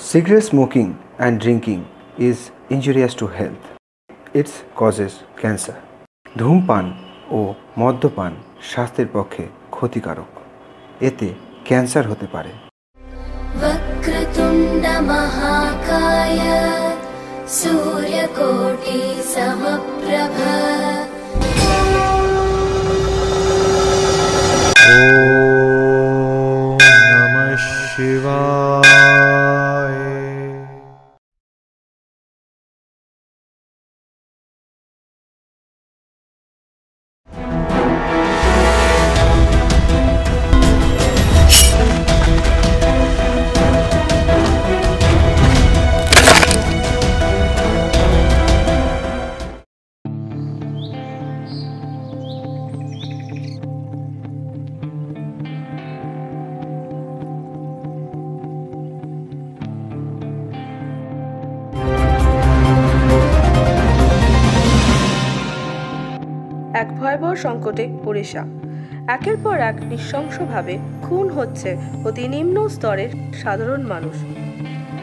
Cigarette smoking and drinking is injurious to health. It causes cancer. ধূমপান ও মদ্যপান স্বাস্থ্যের পক্ষে ক্ষতিকারক এতে ক্যান্সার হতে পারে वक्रतुण्डमहाकाय सूर्यकोटि समप्रभ ॐ नमः शिवाय এক ভয়াবহ সংকটে ওড়িশা। একের পর এক নৃশংসভাবে খুন হচ্ছে অতি নিম্ন স্তরের সাধারণ মানুষ।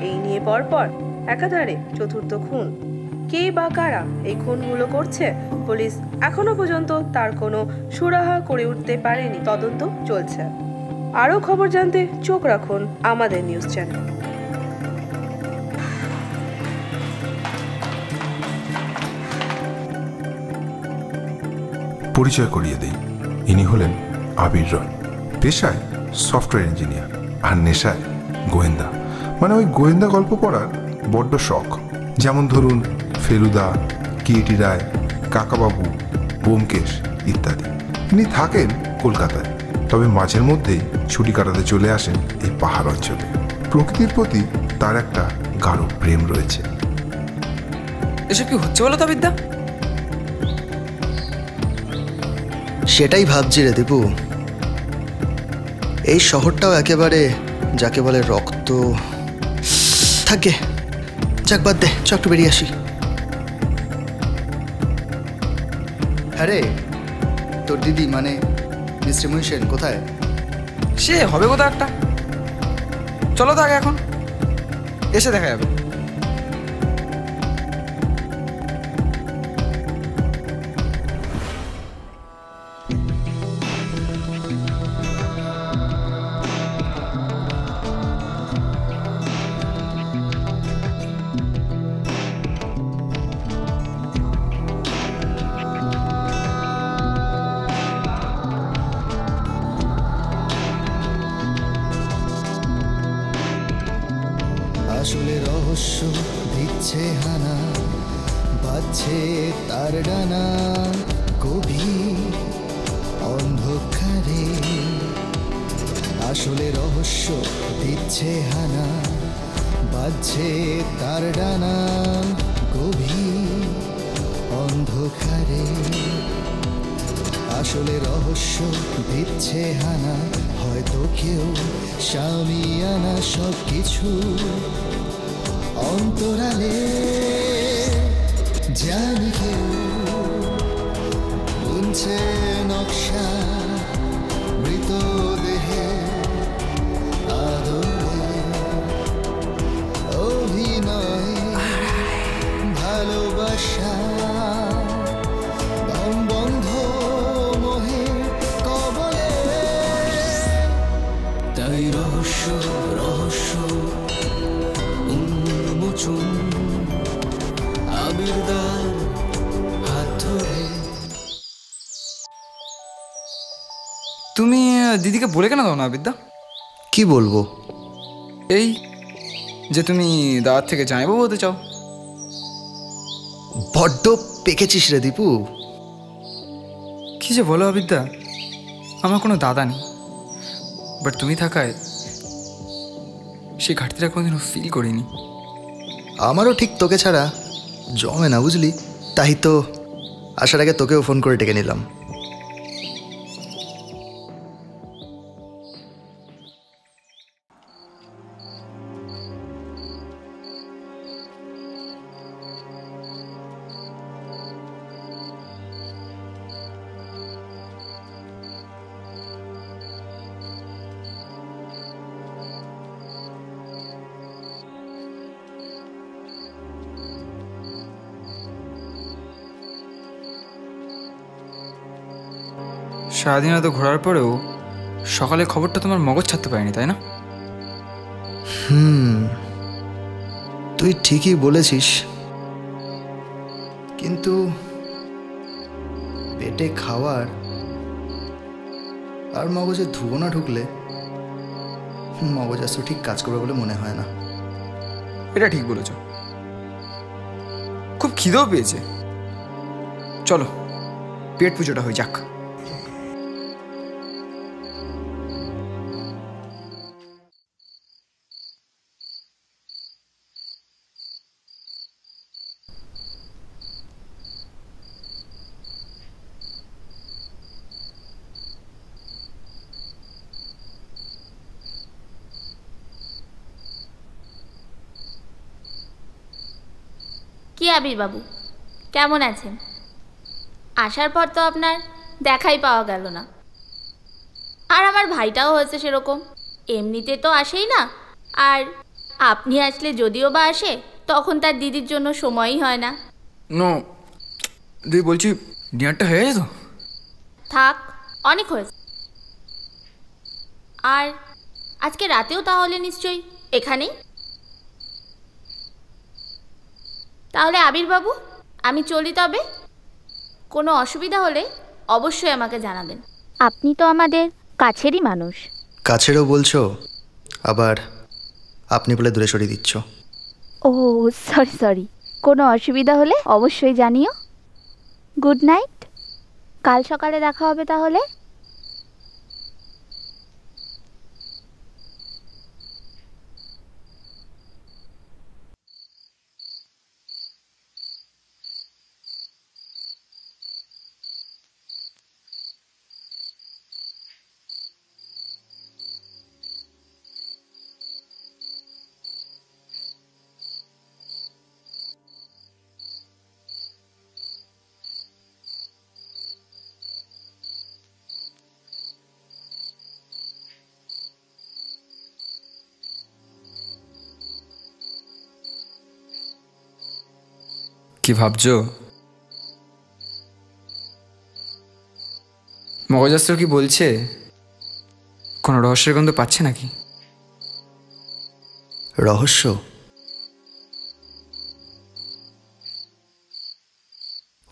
এই নিয়ে পরপর একাধারে চতুর্থ খুন। কে বা কারা এই খুনগুলো করছে, পুলিশ এখনও পর্যন্ত তার কোনো সুরাহা করে উঠতে পারেনি। তদন্ত চলছে। আরও খবর জানতে চোখ রাখুন আমাদের নিউজ চ্যানেল। পরিচয় করিয়ে দেই। ইনি হলেন আবির রয়। পেশায় সফটওয়্যার ইঞ্জিনিয়ার আর নেশায় গোয়েন্দা। মানে ওই গোয়েন্দা গল্প পড়ার বড্ড শখ। যেমন ধরুন ফেলুদা, কিটি রায়, কাকাবাবু, বোমকেশ ইত্যাদি। ইনি থাকেন কলকাতায়, তবে মাঝের মধ্যেই ছুটি কাটাতে চলে আসেন এই পাহাড় অঞ্চলে। প্রকৃতির প্রতি তার একটা গাঢ় প্রেম রয়েছে। এসব কি হচ্ছে বলো তো বিদ্যা? সেটাই ভাবছি রে দীপু। এই শহরটাও একেবারে যাকে বলে রক্ত। থাকে যাক বাদ দে, চ একটু বেরিয়ে আসি। আরে তোর দিদি মানে মিস্টার মুনসেন কোথায়? সে হবে কোথাও একটা? চলো তো আগে এখন। এসে দেখা যাবে। দিচ্ছে হানা, বাজছে তার ডানা, গভীর অন্ধকারে। আসলে রহস্য দিচ্ছে হানা, বাজছে তার ডানা, গভীর অন্ধকারে। আসলে রহস্য দিচ্ছে হানা, হয়তো কেউ স্বামীয়ানা সব কিছু অন্তরালে জানি কেউ বুনছে নকশা মৃতদেহে আদরে। অভিনয় ভালোবাসা দিদিকে বলে কেন দাও না বিদ্যা? কি বলব? এই যে তুমি দাদার থেকে জামাইবাবু হতে চাও। বড্ড পেকেছিস রে দীপু। কি যে বলো অবিদ্যা আমার কোনো দাদা নেই। বাট তুমি থাকায় সেই ঘাটতিটা কোনোদিনও ফিল করিনি। আমারও ঠিক তোকে ছাড়া জমে না বুঝলি? তাই তো আসার আগে তোকেও ফোন করে ডেকে নিলাম। সারাদিন এত ঘোরার পরেও সকালে খবরটা তোমার মগজ ছাড়তে পারেনি তাই না? হুম তুই ঠিকই বলেছিস। কিন্তু পেটে খাওয়ার আর মগজে ধুবো না ঢুকলে মগজ মগজাস্ত্র ঠিক কাজ করবে বলে মনে হয় না। এটা ঠিক বলেছ। খুব খিদেও পেয়েছে। চলো পেট পুজোটা হয়ে যাক। কি আবির বাবু কেমন আছেন? আসার পর তো আপনার দেখাই পাওয়া গেল না। আর আমার ভাইটাও হয়েছে সেরকম এমনিতে তো আসেই না। আর আপনি আসলে যদিও বা আসে তখন তার দিদির জন্য সময়ই হয় না। নো দিদি বলছি ডিনারটা হয়ে তো? থাক অনেক হয়েছে। আর আজকে রাতেও তাহলে নিশ্চয়ই এখানেই? তাহলে আবির বাবু আমি চলি তবে? কোনো অসুবিধা হলে অবশ্যই আমাকে জানাবেন। আপনি তো আমাদের কাছেরই মানুষ। কাছেরও বলছো আবার আপনি বলে দূরে সরিয়ে দিচ্ছ। ও সরি সরি কোনো অসুবিধা হলে অবশ্যই জানিও। গুড নাইট কাল সকালে দেখা হবে তাহলে। কি ভাবছ? মগজাস্ত্র কি বলছে? কোনো রহস্যের গন্ধ পাচ্ছে নাকি? রহস্য?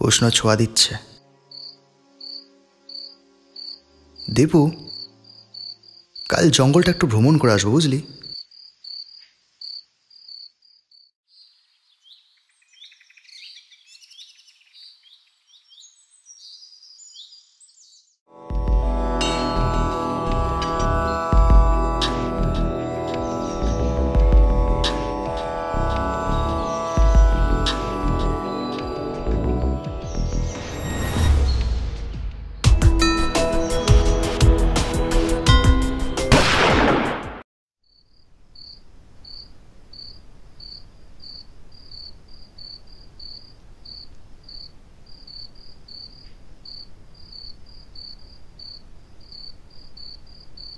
উষ্ণ ছোঁয়া দিচ্ছে। দীপু, কাল জঙ্গলটা একটু ভ্রমণ করে আসব, বুঝলি?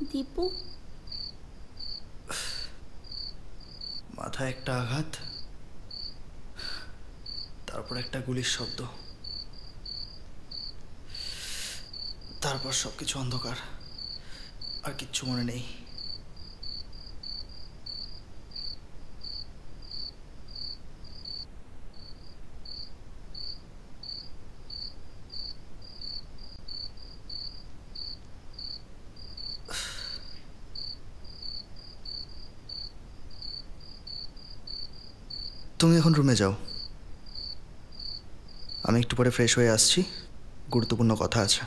দীপু? মাথায় একটা আঘাত, তারপর একটা গুলির শব্দ, তারপর সব কিছু অন্ধকার, আর কিচ্ছু মনে নেই। তুমি এখন রুমে যাও। আমি একটু পরে ফ্রেশ হয়ে আসছি। গুরুত্বপূর্ণ কথা আছে।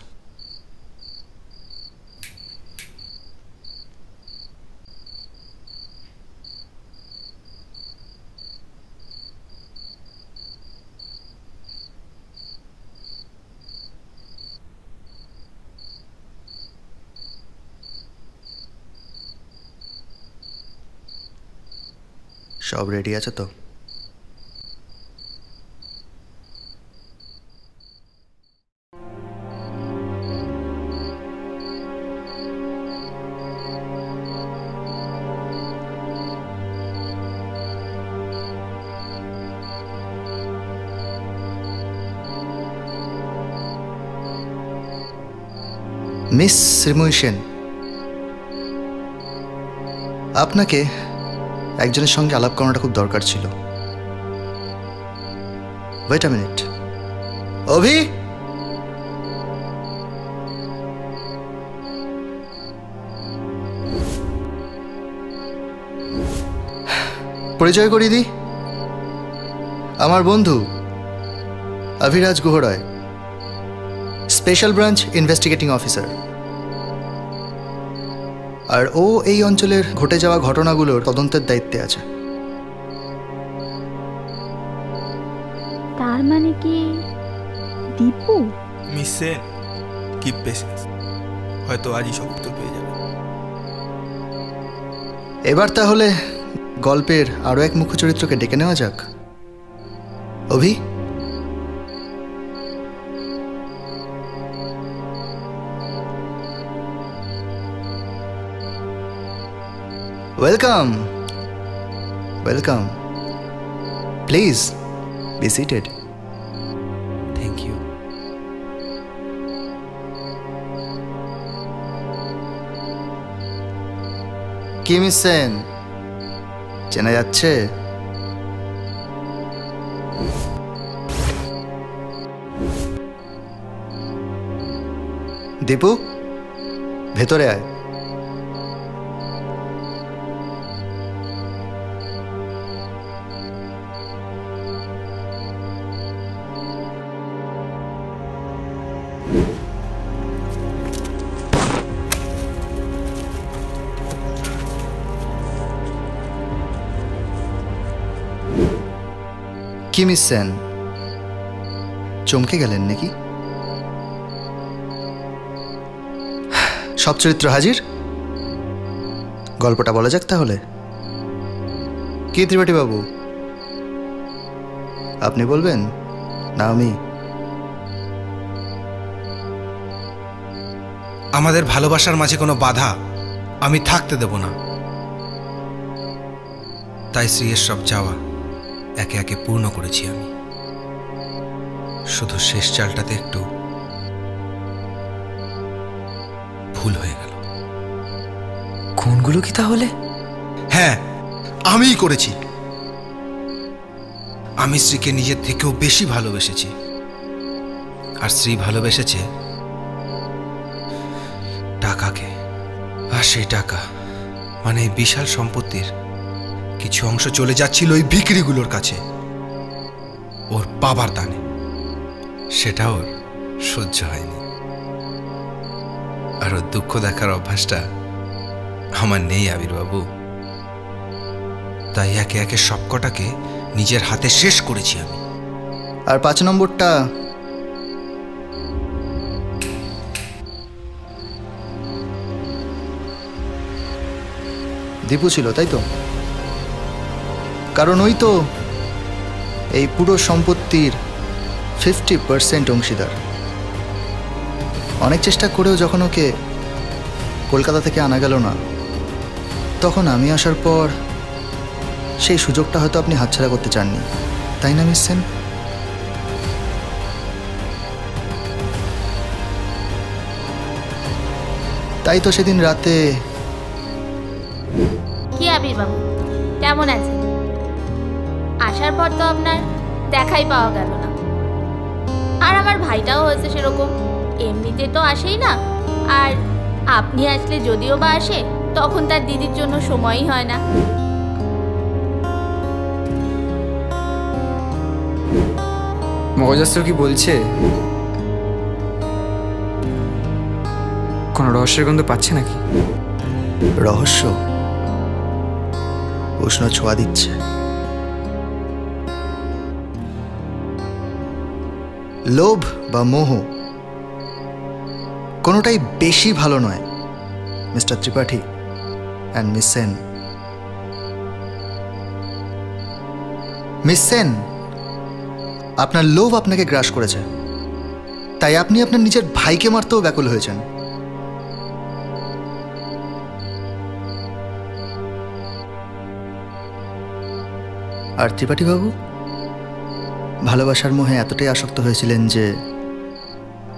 সব রেডি আছে তো? মিস শ্রীময়ী সেন আপনাকে একজনের সঙ্গে আলাপ করানোটা খুব দরকার ছিল। Wait a minute Abhi! পরিচয় করিয়ে দিই? আমার বন্ধু Abhiraj Guharoy, special branch investigating officer. আর ও এই অঞ্চলের ঘটে যাওয়া ঘটনাগুলোর তদন্তের দায়িত্বে আছে। তার মানে কি Dipu? Miss Sen keep patience. হয়তো আজই সব উত্তর পেয়ে যাবে। এবার তাহলে গল্পের আরও এক মুখ্য চরিত্রকে ডেকে নেওয়া যাক। Abhi? Welcome welcome please be seated thank you কি মিস সেন চেনা যাচ্ছে? দীপু ভেতরে আয়। কি মিস সেন। চমকে গেলেন নাকি? সব চরিত্র হাজির? গল্পটা বলা যাক তাহলে। কি ত্রিপাঠী বাবু আপনি বলবেন? না, আমি। আমাদের ভালোবাসার মাঝে কোনো বাধা আমি থাকতে দেব না। তাই শ্রীয়ের সব যাওয়া। একে একে পূর্ণ করেছি আমি। শুধু শেষ চালটাতে একটু ভুল হয়ে গেল। কোনগুলো কি তাহলে? হ্যাঁ আমিই করেছি। আমি স্ত্রীকে নিজের থেকেও বেশি ভালোবেসেছি। আর স্ত্রী ভালোবেসেছে টাকাকে। আর সেই টাকা মানে এই বিশাল সম্পত্তির কিছু অংশ চলে যাচ্ছিল ওই বিক্রিগুলোর কাছে। ওর বাবার দানে। সেটা ওর সহ্য হয়নি। আর ওর দুঃখ দেখার অভ্যাসটা আমার নেই আবির্বাবু। তাই একে একে সবকটাকে নিজের হাতে শেষ করেছি আমি। আর পাঁচ নম্বরটা দীপু ছিল তাই তো? কারণ ওই তো এই পুরো সম্পত্তির ফিফটি পার্সেন্ট অংশীদার। অনেক চেষ্টা করেও যখন ওকে কলকাতা থেকে আনা গেল না, তখন আমি আসার পর সেই সুযোগটা হয়তো আপনি হাতছাড়া করতে চাননি। তাই না, মিস সেন? তাই তো সেদিন রাতে কি আবির বাবু কেমন আছেন? আসার পর তো আপনার দেখাই পাওয়া গেল না। আর আমার ভাইটাও হয়েছে সেরকম। এমনিতে তো আসেই না। আর আপনি আসলে যদিও বা আসে তখন তার দিদির জন্য সময়ই হয় না। মগজাস্ত্র কি বলছে? কোনো রহস্যের গন্ধ পাচ্ছে নাকি? রহস্য? উষ্ণ ছোঁয়া দিচ্ছে। লোভ বা মোহ কোনোটাই বেশি ভালো নয়, mister Tripathi and Miss Sen Miss Sen আপনার লোভ আপনাকে গ্রাস করেছে। তাই আপনি আপনার নিজের ভাইকে মারতেও ব্যাকুল হয়েছেন। আর ত্রিপাঠীবাবু? ভালোবাসার মোহে এতটাই আসক্ত হয়েছিলেন যে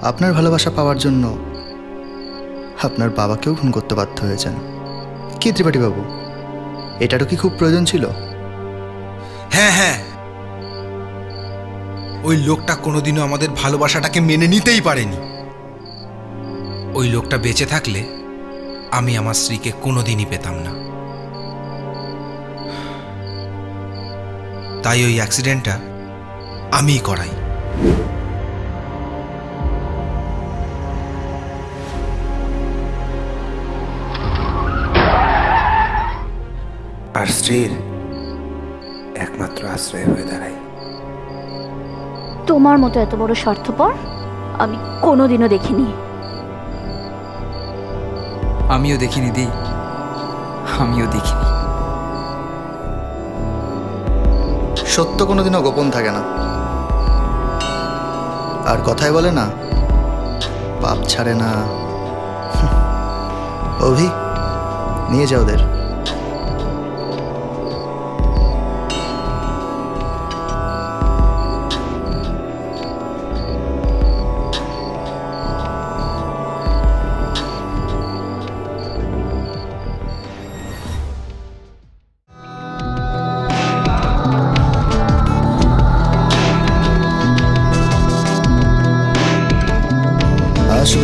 আপনার ভালোবাসা পাওয়ার জন্য আপনার বাবাকেও খুন করতে বাধ্য হয়েছেন। কি ত্রিপাঠী বাবু? এটারও কি খুব প্রয়োজন ছিল? হ্যাঁ হ্যাঁ। ওই লোকটা কোনোদিনও আমাদের ভালোবাসাটাকে মেনে নিতেই পারেনি। ওই লোকটা বেঁচে থাকলে আমি আমার স্ত্রীকে কোনোদিনই পেতাম না। তাই ওই অ্যাক্সিডেন্টটা আমিই করাই। আর স্ত্রীর একমাত্র আশ্রয় হয়ে দাঁড়ায় তোমার মতো এত বড় স্বার্থপর আমি কোনোদিনও দেখিনি। আমিও দেখিনি দি। আমিও দেখিনি। সত্য কোনোদিনও গোপন থাকে না। আর কথাই বলে না। পাপ ছাড়ে না। অভি নিয়ে যাও ওদের।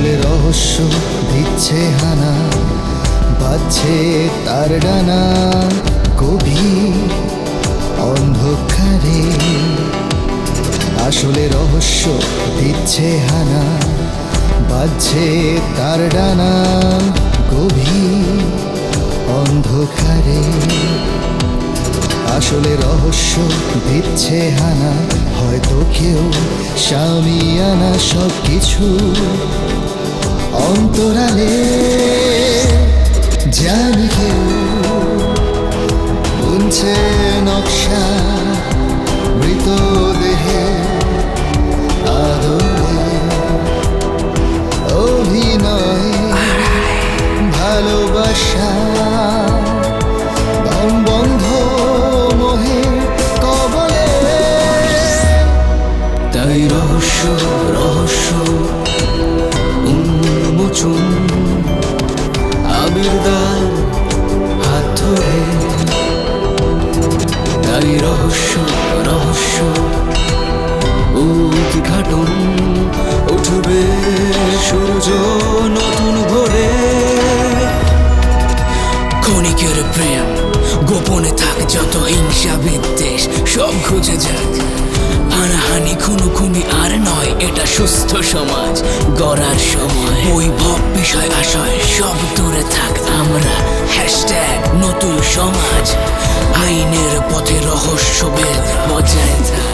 আসলে রহস্য দিচ্ছে হানা, বাজছে তার ডানা। গভীর অন্ধকারে আসলে রহস্য দিচ্ছে হানা, বাজছে তার ডানা। গভীর অন্ধকারে আসলে রহস্য দিচ্ছে হানা, হয়তো কেউ স্বামী আনা সব কিছু অন্তরালে জানি কেউ বুনছে নকশা মৃতদেহে আদরে অভিনয়, ভালোবাসা বন্ধ মোহে কবলে। তাই রহস্য রহস্য আবির হাত ধরে। তাই রহস্য রহস্য, উদ্ঘাটন উঠবে সূর্য নতুন ভোরে। ক্ষণিকের প্রেম গোপনে থাক যত হিংসা বিদ্বেষ, সব খুঁজে যাক। এটা সুস্থ সমাজ, গড়ার সময়। বৈভব বিষয় আশয় সব দূরে থাক আমরা। হ্যাশট্যাগ নতুন সমাজ। আইনের পথে রহস্যভেদ বজায় থাক।